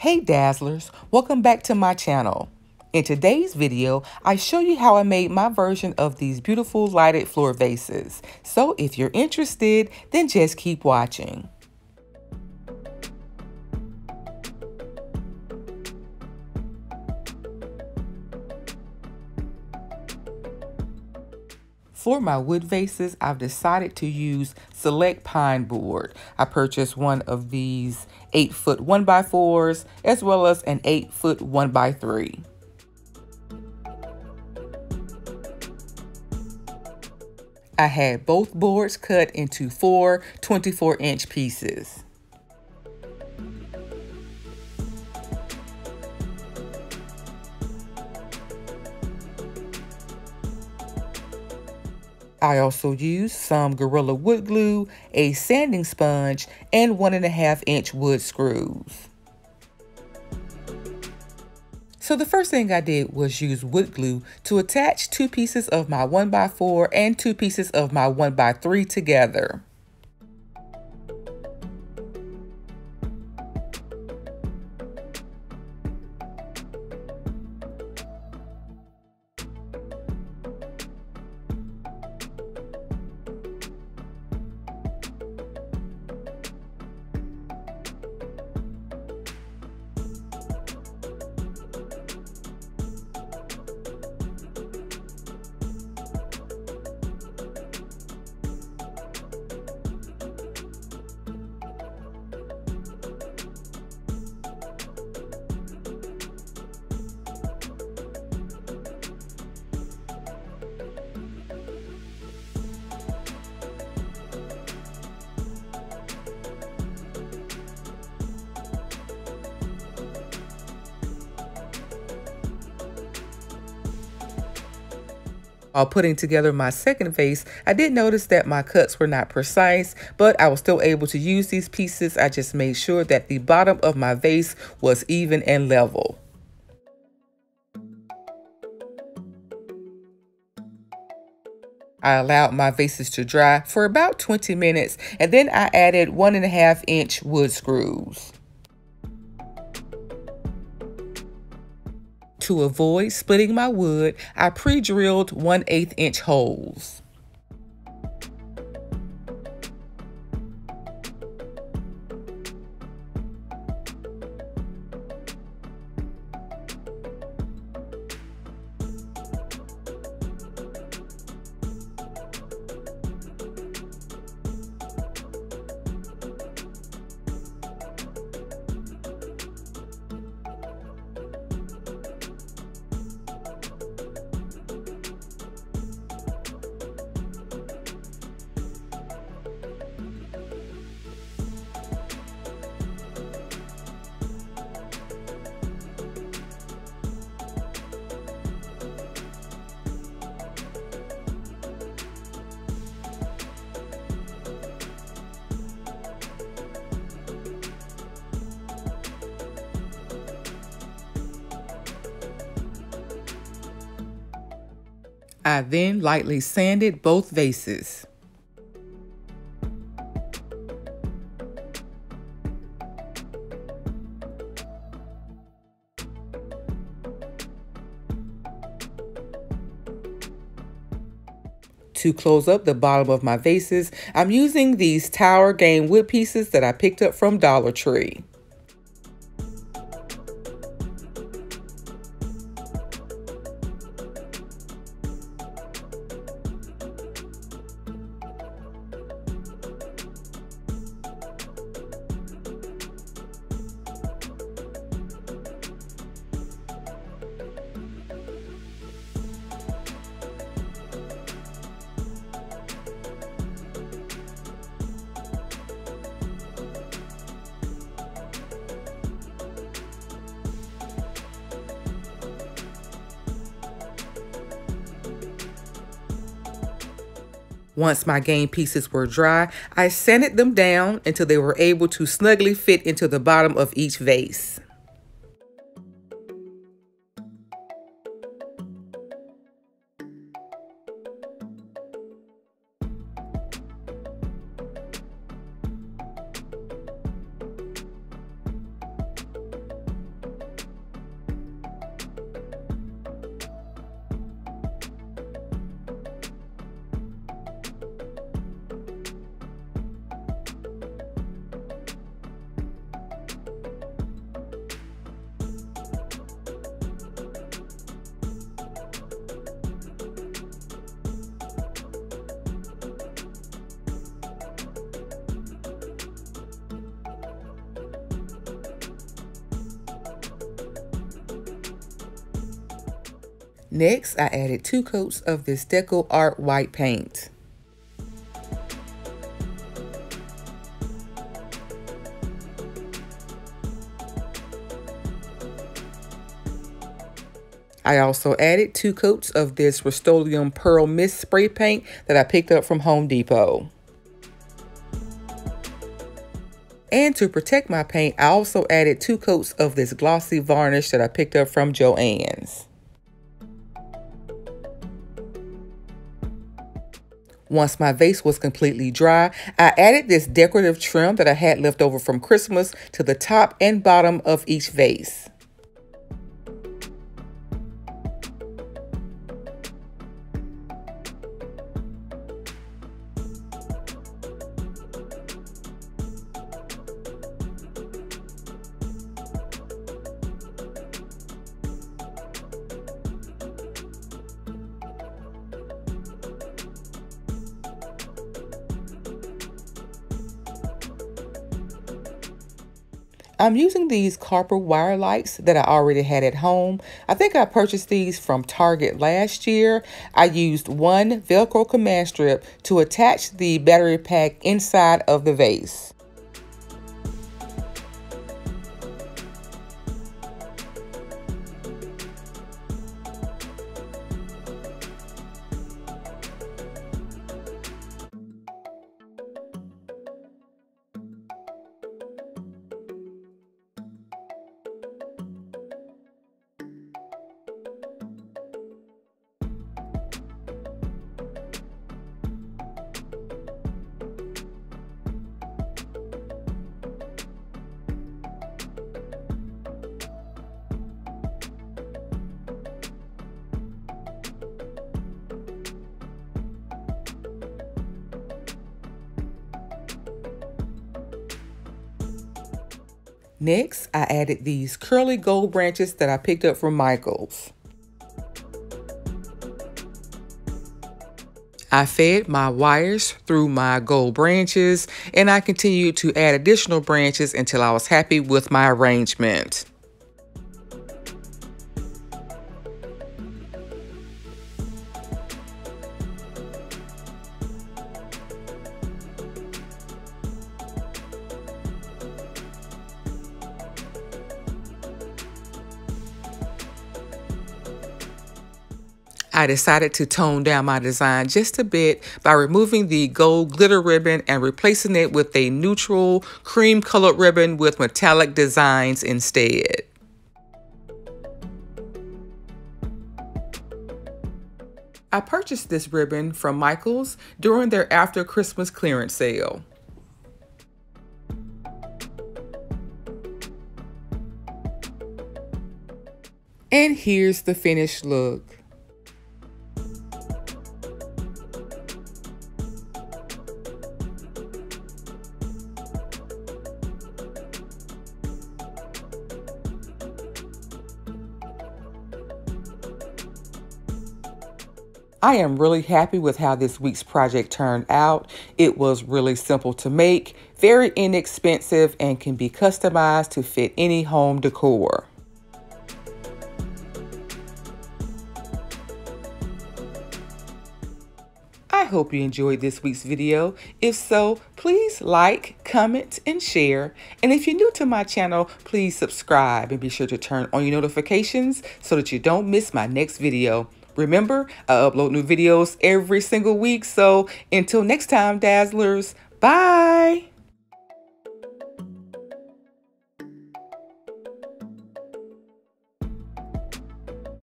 Hey Dazzlers, welcome back to my channel. In today's video, I show you how I made my version of these beautiful lighted floor vases. So if you're interested, then just keep watching. For my wood vases, I've decided to use Select Pine Board. I purchased one of these 8 foot 1x4s as well as an 8 foot 1x3. I had both boards cut into four 24 inch pieces. I also used some Gorilla Wood Glue, a sanding sponge, and one and a half inch wood screws. So the first thing I did was use wood glue to attach two pieces of my 1x4 and two pieces of my 1x3 together. While putting together my second vase, I did notice that my cuts were not precise, but I was still able to use these pieces. I just made sure that the bottom of my vase was even and level. I allowed my vases to dry for about 20 minutes and then I added one and a half inch wood screws. To avoid splitting my wood, I pre-drilled 1 8 inch holes. I then lightly sanded both vases. To close up the bottom of my vases, I'm using these Tower Game wood pieces that I picked up from Dollar Tree. Once my game pieces were dry, I sanded them down until they were able to snugly fit into the bottom of each vase. Next, I added two coats of this Deco Art white paint. I also added two coats of this Rust-Oleum Pearl Mist spray paint that I picked up from Home Depot. And to protect my paint, I also added two coats of this glossy varnish that I picked up from Joann's. Once my vase was completely dry, I added this decorative trim that I had left over from Christmas to the top and bottom of each vase. I'm using these copper wire lights that I already had at home. I think I purchased these from Target last year. I used one Velcro command strip to attach the battery pack inside of the vase. Next, I added these curly gold branches that I picked up from Michaels. I fed my wires through my gold branches and I continued to add additional branches until I was happy with my arrangement. I decided to tone down my design just a bit by removing the gold glitter ribbon and replacing it with a neutral cream colored ribbon with metallic designs instead. I purchased this ribbon from Michaels during their after Christmas clearance sale. And here's the finished look. I am really happy with how this week's project turned out. It was really simple to make, very inexpensive, and can be customized to fit any home decor. I hope you enjoyed this week's video. If so, please like, comment, and share. And if you're new to my channel, please subscribe and be sure to turn on your notifications so that you don't miss my next video. Remember, I upload new videos every single week. So until next time, Dazzlers, bye.